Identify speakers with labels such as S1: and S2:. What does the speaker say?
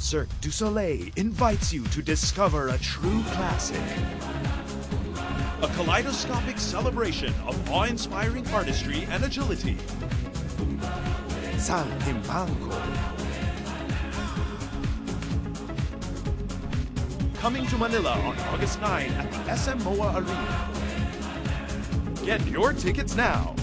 S1: Cirque du Soleil invites you to discover a true classic.
S2: A kaleidoscopic celebration of awe-inspiring artistry and agility.
S1: Saltimbanco.
S2: Coming to Manila on August 9 at the SM MOA Arena. Get your tickets now.